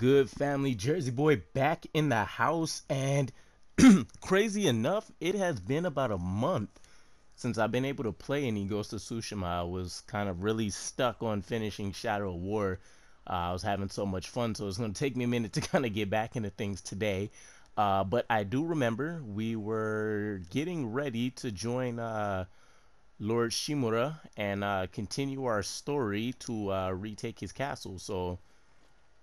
good family Jerseyboi back in the house and crazy enough it has been about a month since i've been able to play any ghost of tsushima. I was kind of really stuck on finishing shadow of war. Uh, i was having so much fun so it's going to take me a minute to kind of get back into things today. Uh, but i do remember we were getting ready to join uh, lord shimura and uh, continue our story to uh, retake his castle. So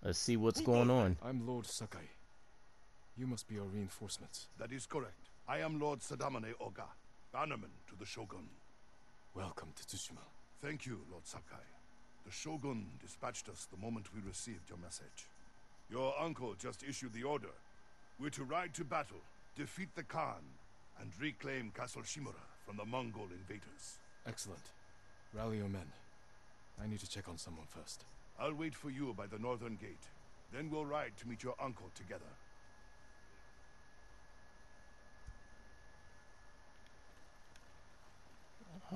Let's see what's going on. I'm Lord Sakai. You must be our reinforcements. That is correct. I am Lord Sadamane Oga, bannerman to the Shogun. Welcome to Tsushima. Thank you, Lord Sakai. The Shogun dispatched us the moment we received your message. Your uncle just issued the order. We're to ride to battle, defeat the Khan, and reclaim Castle Shimura from the Mongol invaders. Excellent. Rally your men. I need to check on someone first. I'll wait for you by the northern gate. Then we'll ride to meet your uncle together.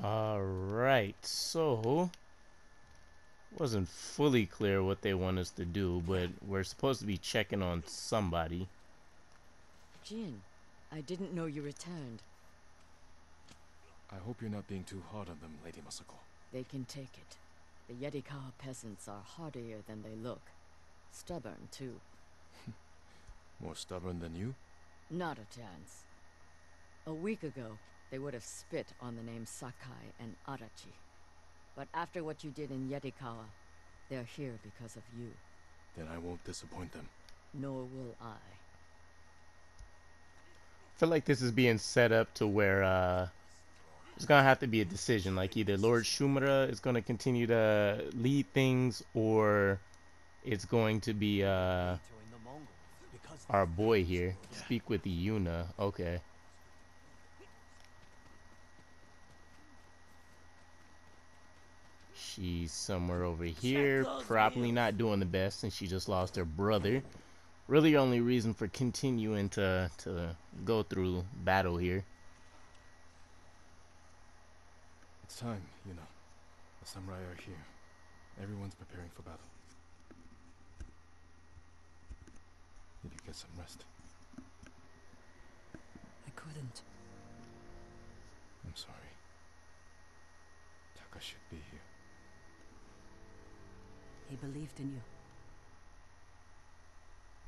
Alright, so... Wasn't fully clear what they want us to do, but we're supposed to be checking on somebody. Jin, I didn't know you returned. I hope you're not being too hard on them, Lady Masako. They can take it. The Yarikawa peasants are hardier than they look. Stubborn, too. More stubborn than you? Not a chance. A week ago, they would have spit on the names Sakai and Adachi. But after what you did in Yarikawa, they're here because of you. Then I won't disappoint them. Nor will I. I feel like this is being set up to where uh, it's gonna have to be a decision. Like either Lord Shimura is gonna continue to lead things, or it's going to be uh, our boy here. Speak with Yuna. Okay. She's somewhere over here, probably not doing the best since she just lost her brother. Really only reason for continuing to, to go through battle here. It's time, you know. The samurai are here. Everyone's preparing for battle. Did you get some rest? I couldn't. I'm sorry. Taka should be here. He believed in you.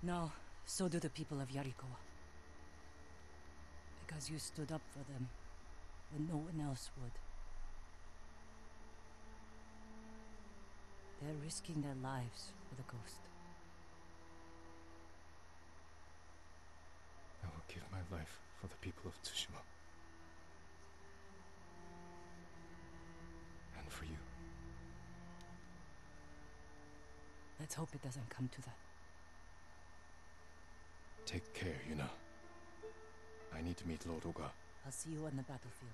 No, so do the people of Yarikawa. Because you stood up for them when no one else would. They're risking their lives for the ghost. I will give my life for the people of Tsushima. And for you. Let's hope it doesn't come to that. Take care, Yuna. I need to meet Lord Oga. I'll see you on the battlefield.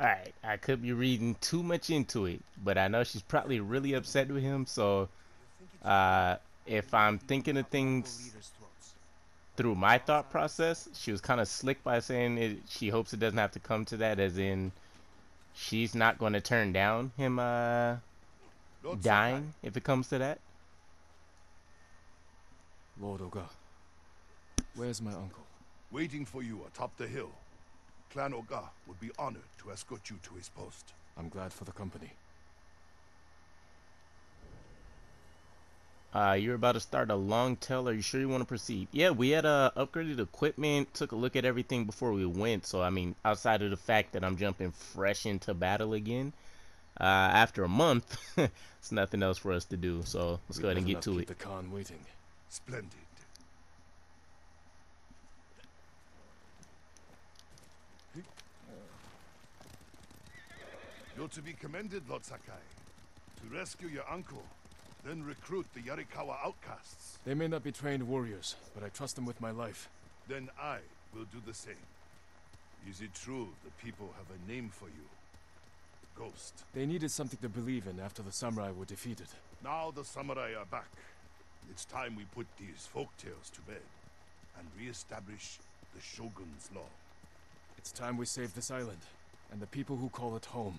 Alright, I could be reading too much into it, but I know she's probably really upset with him, so uh, if I'm thinking of things through my thought process, she was kind of slick by saying it, she hopes it doesn't have to come to that, as in she's not going to turn down him uh, dying if it comes to that. Lord Oga, where's my uncle? Waiting for you atop the hill. Clan Oga would be honored to escort you to his post. I'm glad for the company. Uh, you're about to start a long tell. Are you sure you want to proceed? Yeah, we had uh, upgraded equipment, took a look at everything before we went. So, I mean, outside of the fact that I'm jumping fresh into battle again, uh, after a month, it's nothing else for us to do. So, let's we go ahead and get to keep it. the Khan waiting. Splendid. You're to be commended, Lord Sakai. To rescue your uncle, then recruit the Yarikawa outcasts. They may not be trained warriors, but I trust them with my life. Then I will do the same. Is it true the people have a name for you? Ghost. They needed something to believe in after the samurai were defeated. Now the samurai are back. It's time we put these folk tales to bed and re-establish the Shogun's law. It's time we save this island, and the people who call it home.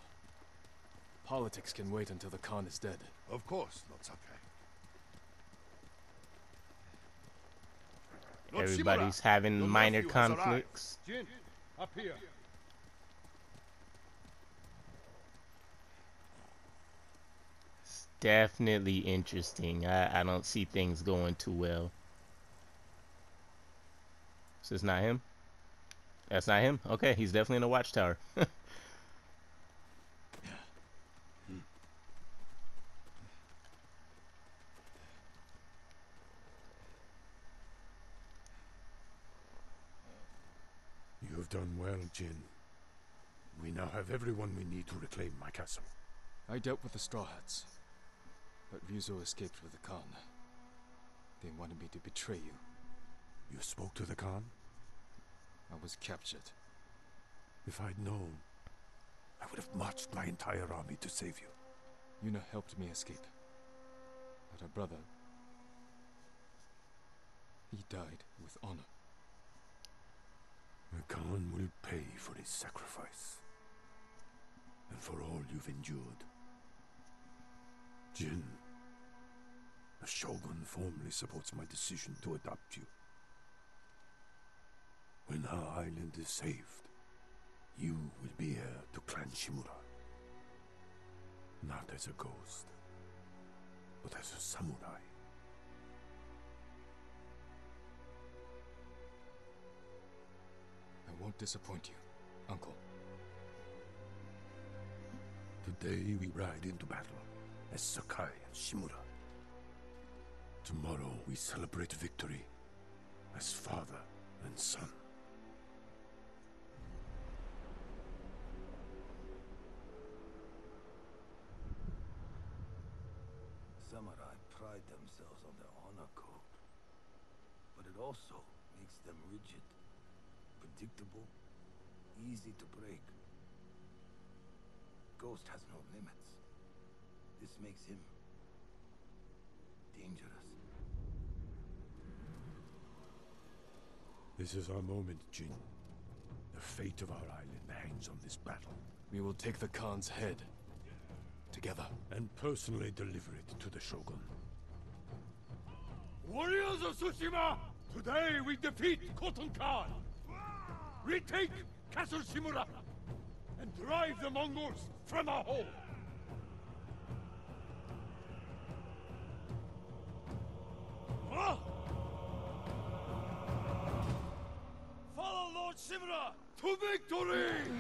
Politics can wait until the Khan is dead. Of course, Notsuke. Everybody's having minor conflicts. Jin, up here. It's definitely interesting. I, I don't see things going too well. Is this not him? That's not him? Okay, he's definitely in the watchtower. done well, Jin. We now have everyone we need to reclaim my castle. I dealt with the Straw Hats, but Ryuzo escaped with the Khan. They wanted me to betray you. You spoke to the Khan? I was captured. If I'd known, I would have marched my entire army to save you. Yuna helped me escape. But her brother... He died with honor. Khan will pay for his sacrifice. And for all you've endured. Jin, the Shogun formally supports my decision to adopt you. When our island is saved, you will be heir to Clan Shimura. Not as a ghost, but as a samurai. Won't disappoint you, Uncle. Today we ride into battle as Sakai and Shimura. Tomorrow we celebrate victory as father and son. Samurai pride themselves on their honor code. But it also makes them rigid, predictable, easy to break. Ghost has no limits. This makes him dangerous. This is our moment, Jin. The fate of our island hangs on this battle, We will take the Khan's head. Together. and personally deliver it to the Shogun. Warriors of Tsushima! Today we defeat Khotun Khan! Retake Castle Shimura! And drive the Mongols from our home! Huh? Follow Lord Shimura to victory!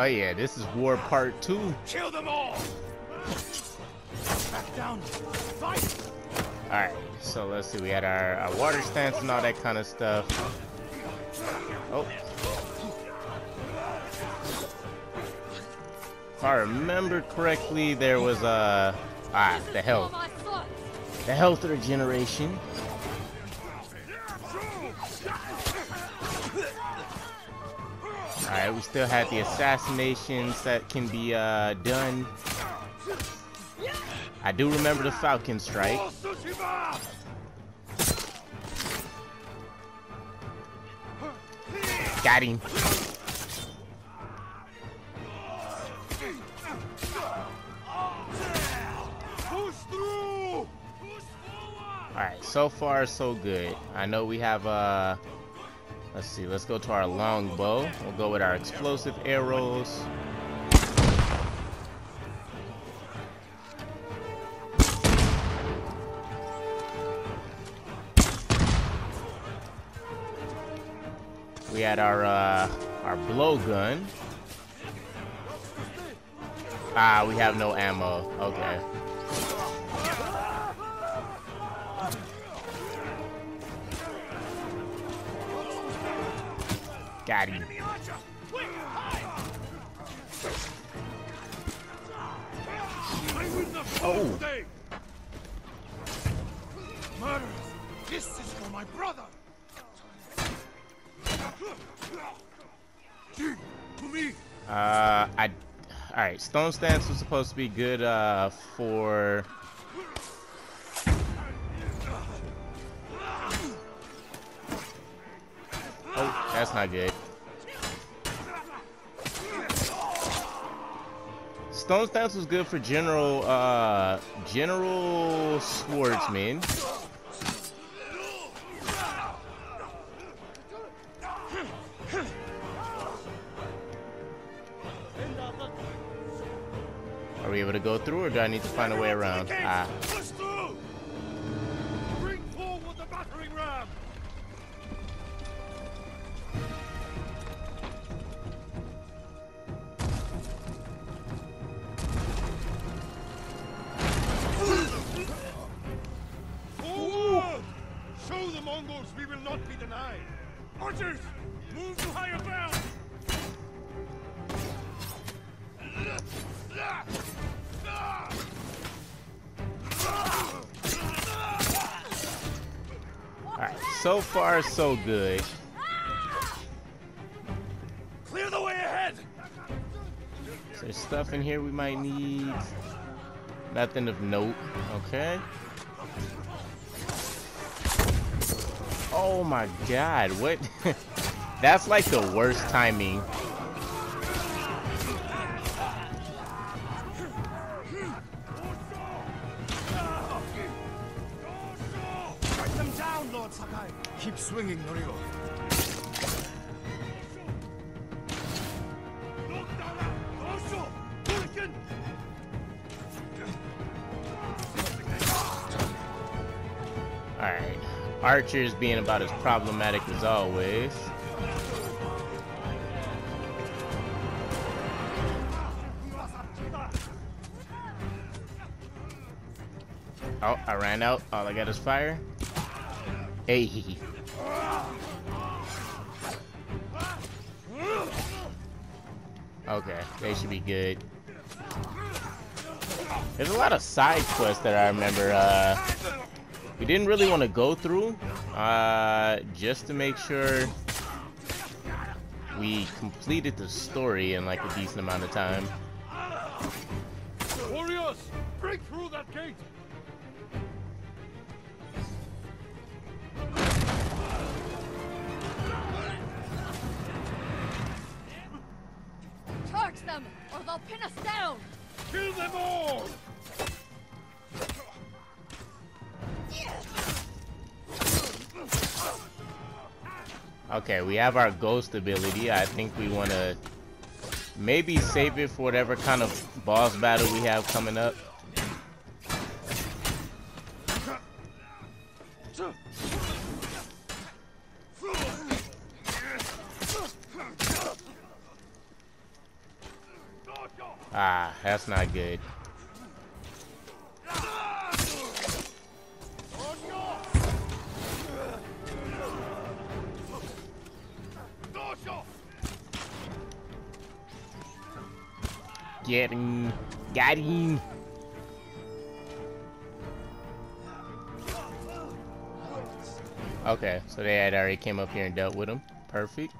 Oh yeah, this is War Part 2. Kill them all! Down! Fight! Alright, so let's see. We had our, our water stance and all that kind of stuff. Oh. If I remember correctly, there was a... ah, the health. The health regeneration. Alright, we still had the assassinations that can be uh, done. I do remember the Falcon Strike. Got him. Alright, so far so good. I know we have uh let's see, let's go to our longbow. We'll go with our explosive arrows. Had our uh our blowgun. Ah, we have no ammo. Okay. Got him. Stone stance was supposed to be good uh, for. Oh, that's not good. Stone Stance was good for General uh General Swordsman. Able to go through or do I need to find a way around? Ah. So so good. Clear the way ahead! Is there stuff in here we might need? Nothing of note. Okay. Oh my god, what? That's like the worst timing. Keep swinging, Norio. Alright. Archers being about as problematic as always. Oh, I ran out. All I got is fire. Hey. Okay, they should be good. There's a lot of side quests that I remember uh, we didn't really want to go through uh, just to make sure we completed the story in like a decent amount of time. Warriors! Break through that gate! Them, or they'll pin us down! Kill them all! Okay, we have our ghost ability. I think we want to maybe save it for whatever kind of boss battle we have coming up. Good. Get him. Got him. Okay, so they had already came up here and dealt with him. Perfect.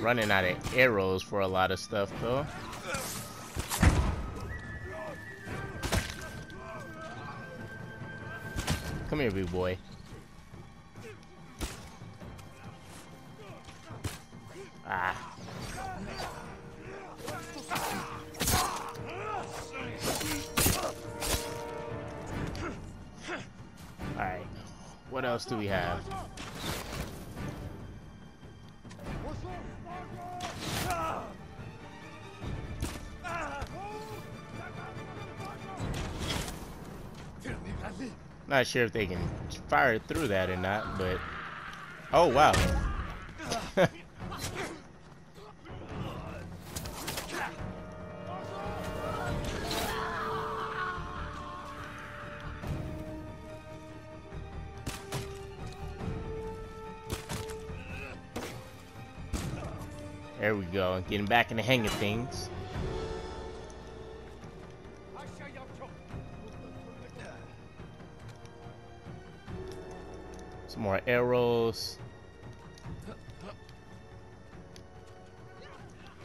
Running out of arrows for a lot of stuff though. Come here, big boy. Not sure if they can fire through that or not, but... Oh, wow. There we go, getting back in the hang of things. Some more arrows.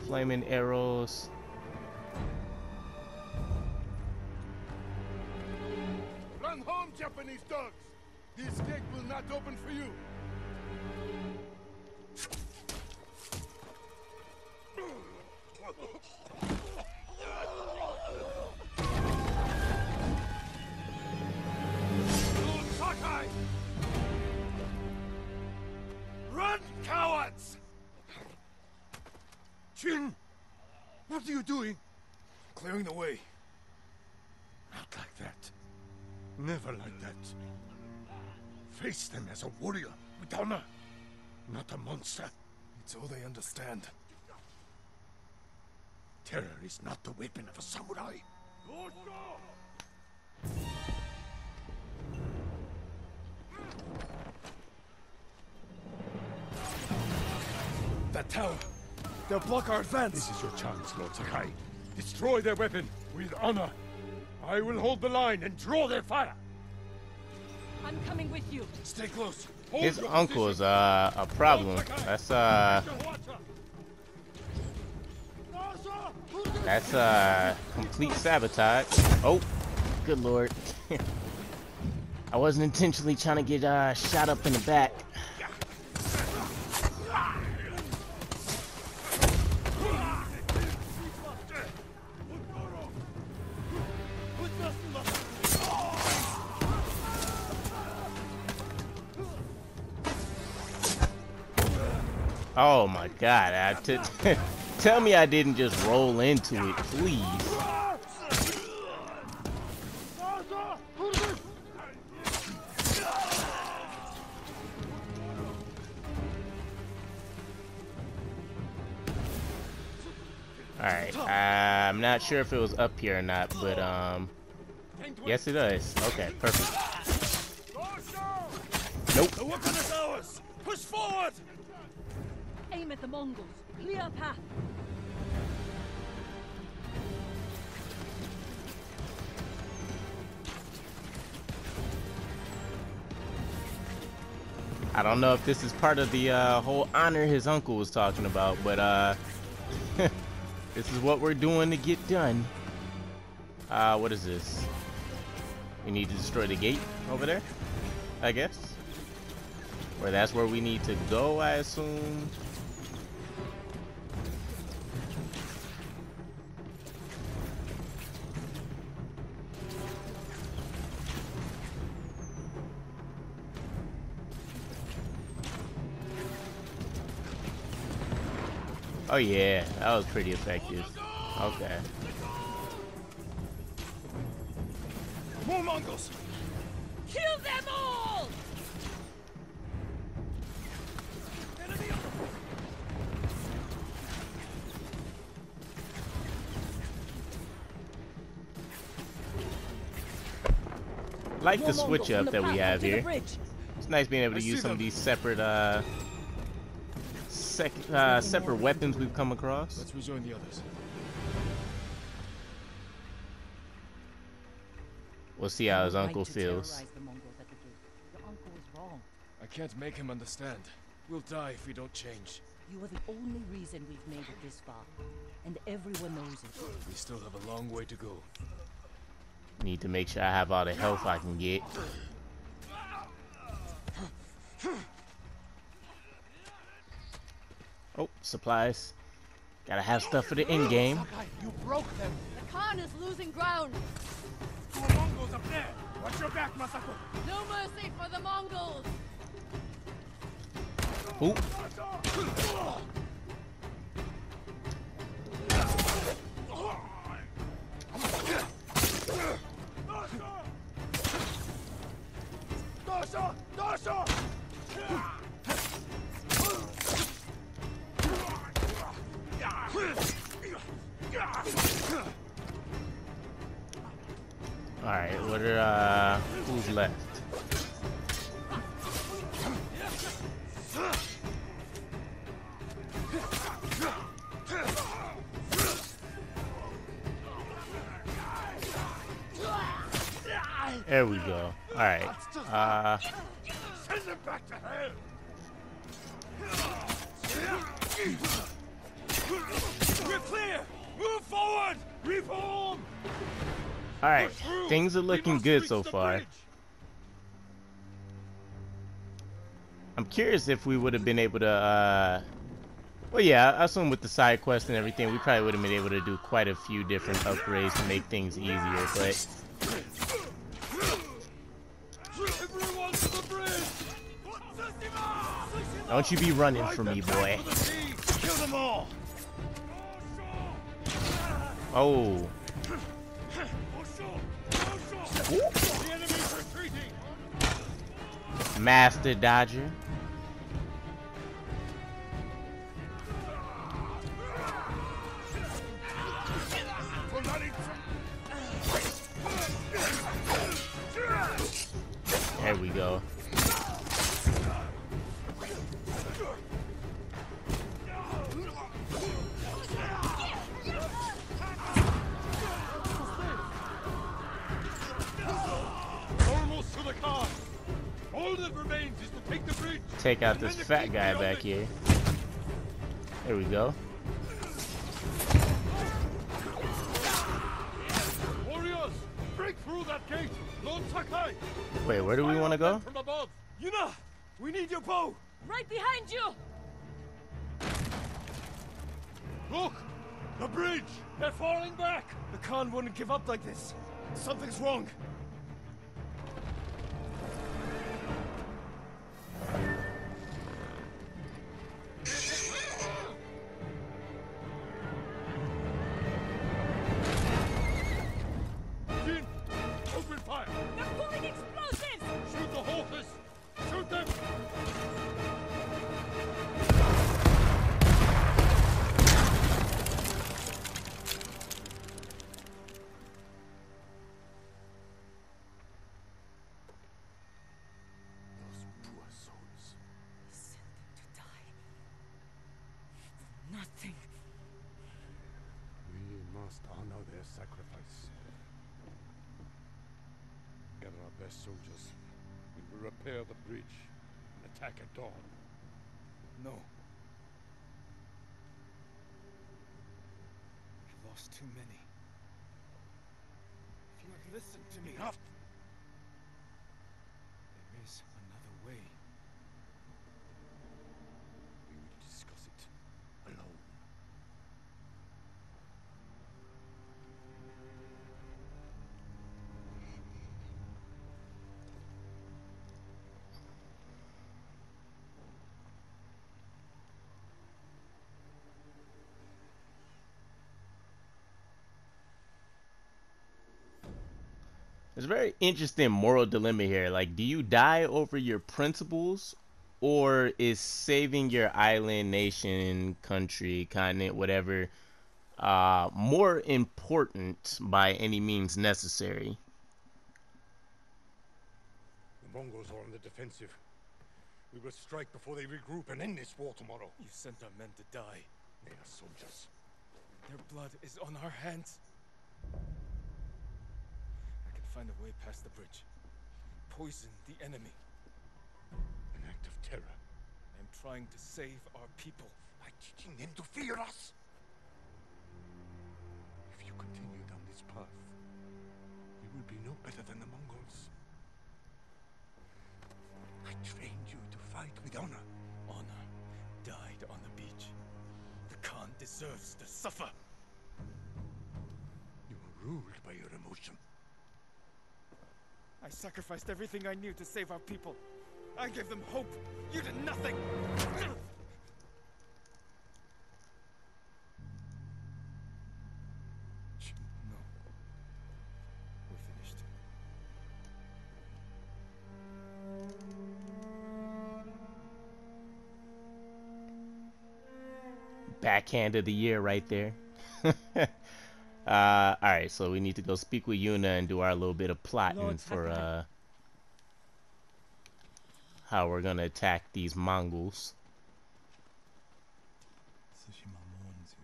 Flaming arrows. Run home, Japanese dogs! The escape will not open for you! What are you doing? Clearing the way. Not like that. Never like that. Face them as a warrior with honor, not a monster. It's all they understand. Terror is not the weapon of a samurai. That tower! They'll block our advance! This is your chance, Lord Sakai. Destroy their weapon with honor. I will hold the line and draw their fire. I'm coming with you. Stay close! Hold His uncle is uh, a problem. That's uh, that's uh, complete sabotage. Oh, good lord. I wasn't intentionally trying to get uh shot up in the back. God, I t tell me I didn't just roll into it, please. Alright, I'm not sure if it was up here or not, but um, yes it is. Okay, perfect. Nope. At the Mongols. Clear path. I don't know if this is part of the uh, whole honor his uncle was talking about, but uh, this is what we're doing to get done. Uh, what is this? We need to destroy the gate over there, I guess. Or that's where we need to go, I assume. Oh yeah, that was pretty effective. Okay. More Mongols! Kill them all! Like the More switch Mongols on up that we have here. It's nice being able to use some of these separate uh, sec uh separate weapons we've come across. Let's rejoin the others. We'll see how his uncle feels. terrorize the Mongols at the gate. Your uncle was wrong. I can't make him understand. We'll die if we don't change. You are the only reason we've made it this far. And everyone knows it. We still have a long way to go. Need to make sure I have all the health I can get. Oh, supplies. Gotta have stuff for the end game. You broke them! The Khan is losing ground. More Mongols up there! Watch your back, Masako! No mercy for the Mongols. Ooh, Dasha! Dasha! All right. What are uh, who's left? There we go. All right. Uh! We're clear! Move forward! Reform! All right. Things are looking good so far. I'm curious if we would have been able to, uh... Well, yeah, I assume with the side quest and everything, we probably would have been able to do quite a few different upgrades to make things easier, but... Don't you be running from me, boy. Oh. Master Dodger. There we go. The car. All that remains is to take the bridge. Take out this fat guy back here. There we go. Warriors, break through that gate. Lord Sakai. Wait, where do we want to go? From above. Yuna! We need your bow! Right behind you! Look, the bridge. They're falling back. The Khan wouldn't give up like this. Something's wrong. Best soldiers. We will repair the bridge and attack at dawn. No. I've lost too many. If you had listened to me. Enough! There is There's a very interesting moral dilemma here. Like, do you die over your principles, or is saving your island, nation, country, continent, whatever, uh, more important by any means necessary? The Mongols are on the defensive. We will strike before they regroup and end this war tomorrow. You sent our men to die. They are soldiers. Their blood is on our hands. Find a way past the bridge. Poison the enemy. An act of terror. I am trying to save our people. By teaching them to fear us. If you continue down this path, you will be no better than the Mongols. I trained you to fight with honor. Honor died on the beach. The Khan deserves to suffer. You were ruled by your emotion. I sacrificed everything I knew to save our people. I gave them hope. You did nothing. No. We're finished. Backhand of the year right there. uh, all right, so we need to go speak with Yuna and do our little bit of plotting Lord for uh, how we're gonna attack these Mongols. Tsushima mourns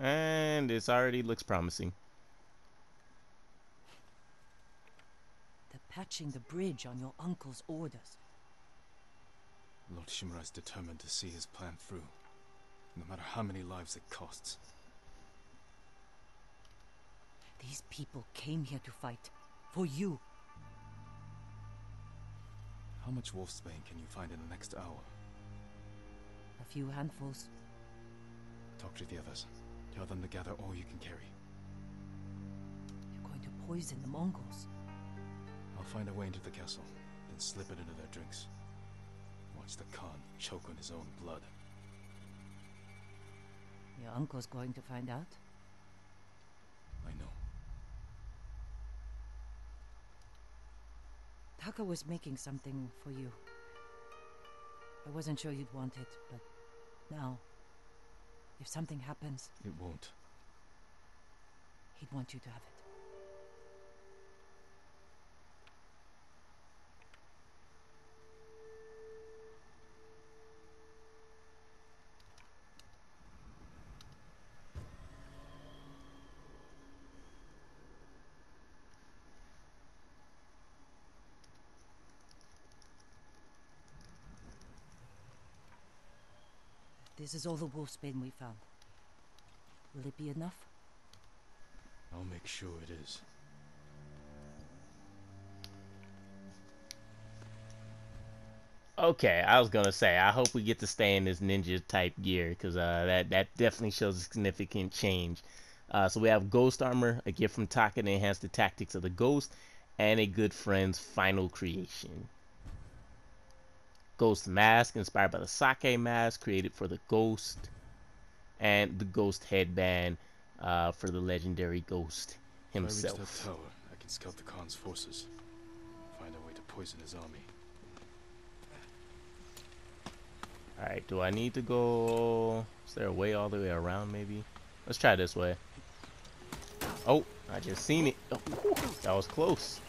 you. And it's already looks promising. They're patching the bridge on your uncle's orders. Lord Shimura is determined to see his plan through, no matter how many lives it costs. These people came here to fight. For you. How much wolfsbane can you find in the next hour? A few handfuls. Talk to the others. Tell them to gather all you can carry. You're going to poison the Mongols. I'll find a way into the castle, then slip it into their drinks. Watch the Khan choke on his own blood. Your uncle's going to find out. I know. Taka was making something for you. I wasn't sure you'd want it, but now, if something happens, It won't. he'd want you to have it. This is all the wolfsbane we found. Will it be enough? I'll make sure it is. Okay, I was gonna say I hope we get to stay in this ninja type gear because uh, that that definitely shows a significant change. Uh, so we have ghost armor, a gift from Taka to enhance the tactics of the ghost, and a good friend's final creation. Ghost mask inspired by the sake mask created for the ghost, and the ghost headband uh, for the legendary ghost himself. If I reach that tower, I can scout the Khan's forces. Find a way to poison his army. Alright, do I need to go... Is there a way all the way around, maybe? Let's try this way. Oh, I just seen it. Oh, that was close.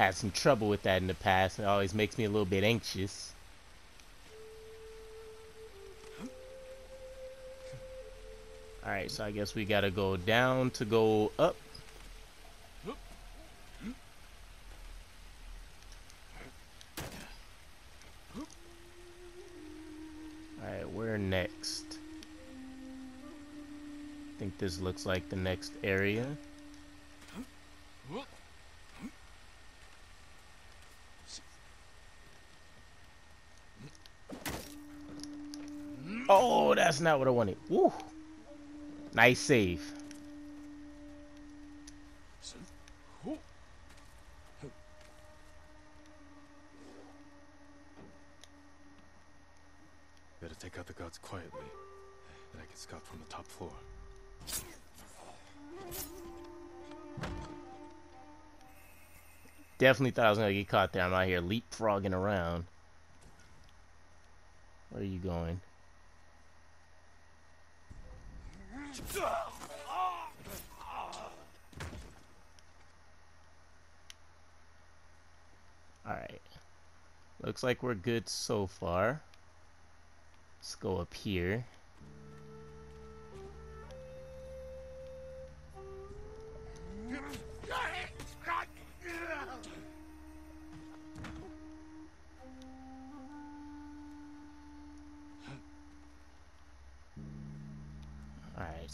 Had some trouble with that in the past. It always makes me a little bit anxious. Alright, so I guess we gotta go down to go up. Alright, where next? I think this looks like the next area. Oh, that's not what I wanted. Woo! Nice save. Better take out the guards quietly. Then I can scout from the top floor. Definitely thought I was gonna get caught there. I'm out here leapfrogging around. Where are you going? Alright. Looks like we're good so far. Let's go up here.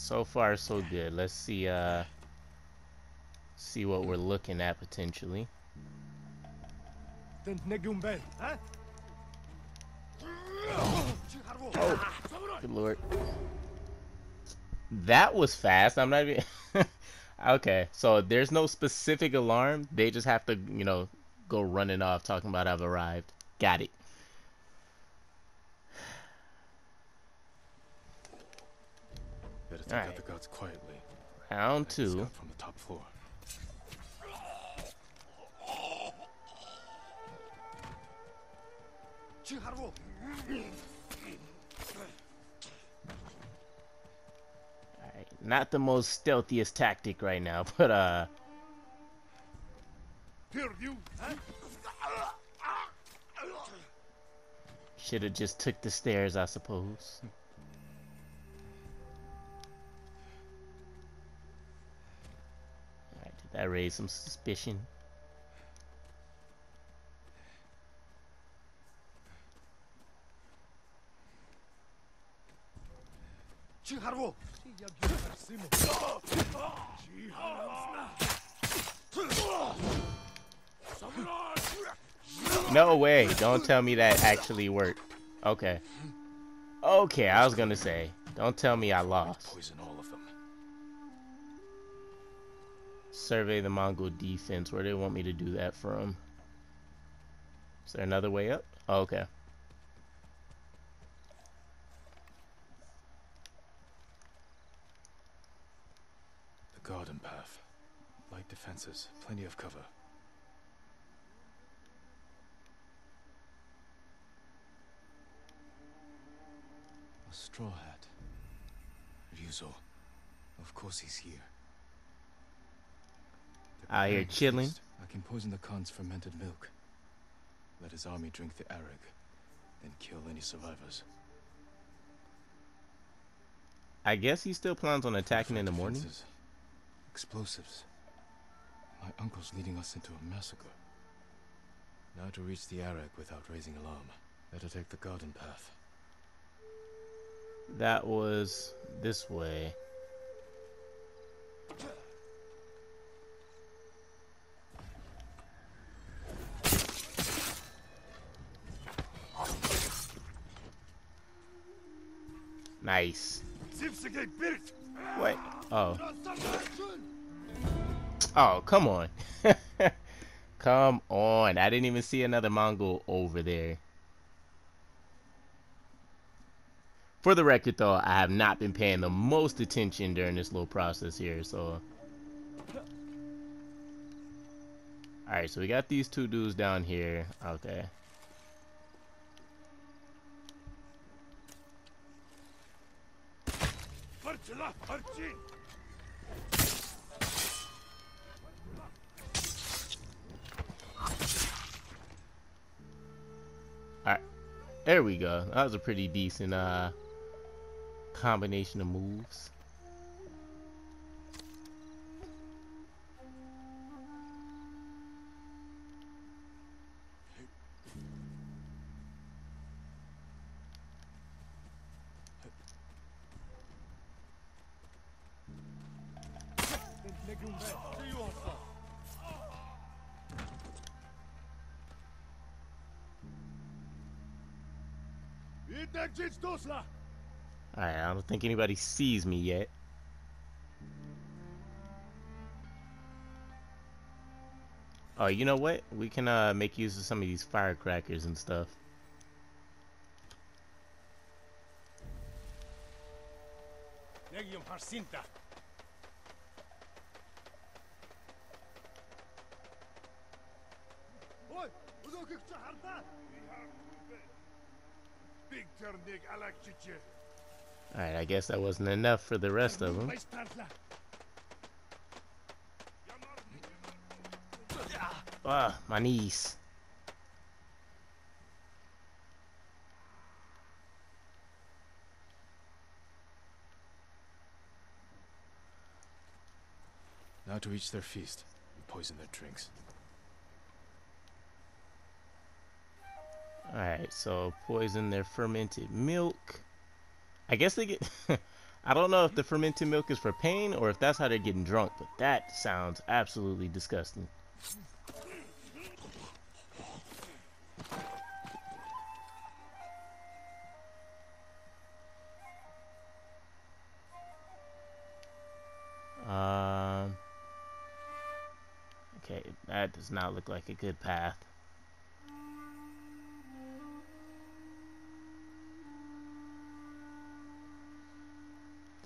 So far so good. Let's see uh see what we're looking at potentially. Oh, good lord. That was fast. I'm not even Okay, so there's no specific alarm. They just have to, you know, go running off talking about I've arrived. Got it. Take Alright. out the guards quietly. Round Then I can two. from the top floor. Alright, not the most stealthiest tactic right now, but uh should have just took the stairs, I suppose. That raise some suspicion? Chiharu! No way. Don't tell me that actually worked. Okay. Okay, I was gonna say. Don't tell me I lost. Survey the Mongol defense. Where do they want me to do that from? Is there another way up? Oh, okay. The garden path. Light defenses. Plenty of cover. A straw hat. Ryuzo. Of course he's here. Out here chilling. I can poison the Khan's fermented milk. Let his army drink the arag, then kill any survivors. I guess he still plans on attacking in the morning. Explosives. My uncle's leading us into a massacre. Now to reach the arag without raising alarm. Better take the garden path. That was this way. Nice. Wait. Oh. Oh, come on. come on. I didn't even see another Mongol over there. For the record, though, I have not been paying the most attention during this little process here, so. Alright, so we got these two dudes down here. Okay. Alright. There we go. That was a pretty decent uh combination of moves. Think anybody sees me yet. Oh, you know what? We can uh make use of some of these firecrackers and stuff. Alright, I guess that wasn't enough for the rest of them. Ah, my knees. Now to reach their feast and poison their drinks. Alright, so poison their fermented milk. I guess they get. I don't know if the fermented milk is for pain or if that's how they're getting drunk, but that sounds absolutely disgusting. Um. Okay, that does not look like a good path.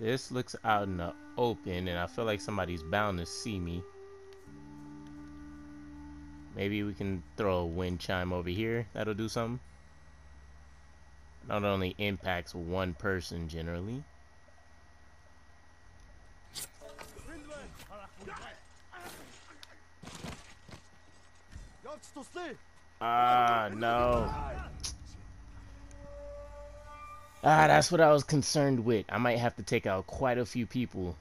This looks out in the open, and I feel like somebody's bound to see me. Maybe we can throw a wind chime over here. That'll do something. Not only impacts one person generally. Ah, no. Ah, that's what I was concerned with. I might have to take out quite a few people.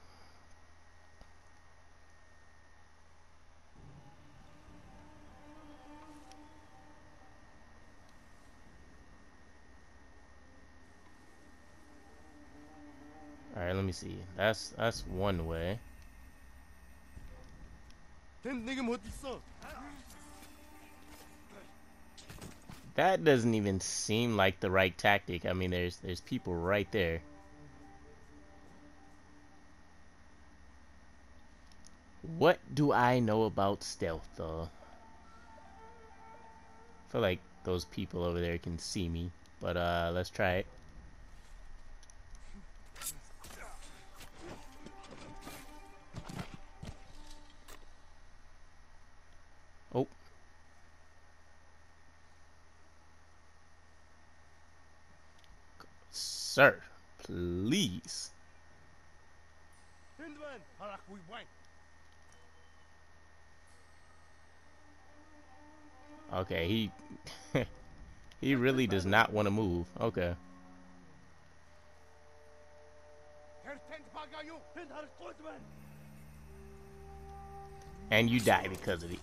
Alright, let me see. That's that's one way. That doesn't even seem like the right tactic. I mean, there's there's people right there. What do I know about stealth, though? I feel like those people over there can see me, but uh, let's try it. Sir, please. Okay, he he really does not want to move. Okay. And you die because of it.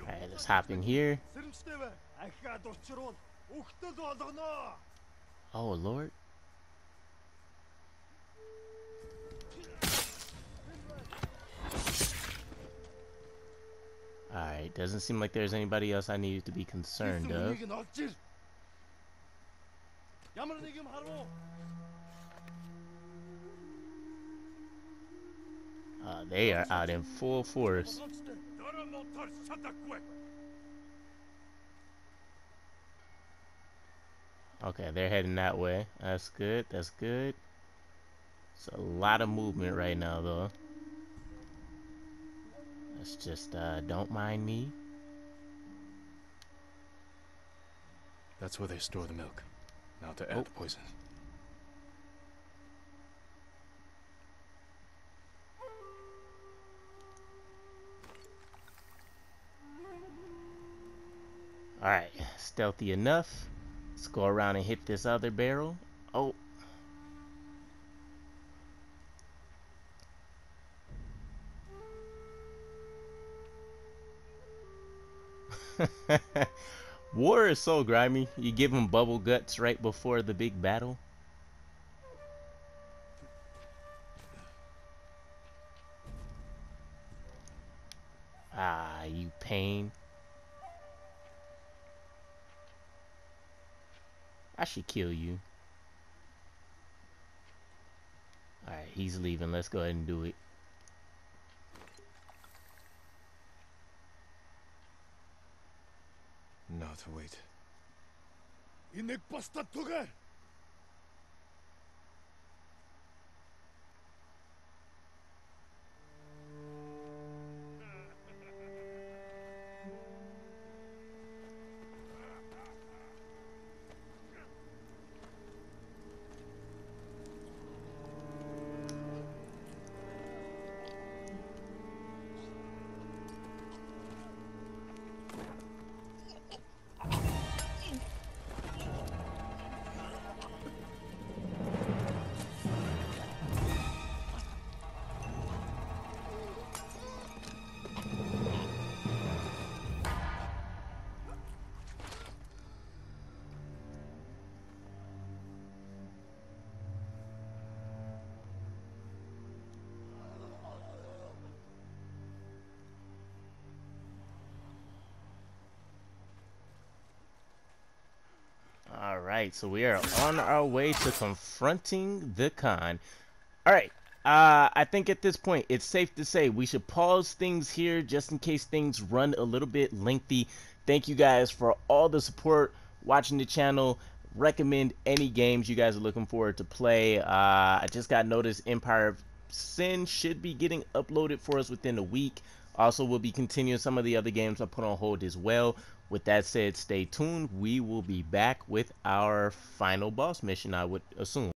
Alright, let's hop in here. Oh, Lord. Alright, doesn't seem like there's anybody else I need to be concerned of. Uh, they are out in full force. Okay, they're heading that way. That's good, that's good. It's a lot of movement right now, though. Let's just, uh, don't mind me. That's where they store the milk. Now to add Oh. the poison. Alright, stealthy enough. Let's go around and hit this other barrel. Oh. War is so grimy. You give them bubble guts right before the big battle. Should kill you. Alright, he's leaving. Let's go ahead and do it. Now to wait. So we are on our way to confronting the Khan. Alright, uh, I think at this point it's safe to say we should pause things here just in case things run a little bit lengthy. Thank you guys for all the support watching the channel. Recommend any games you guys are looking forward to play. Uh, I just got notice Empire of Sin should be getting uploaded for us within a week. Also, we'll be continuing some of the other games I put on hold as well. With that said, stay tuned. We will be back with our final boss mission, I would assume.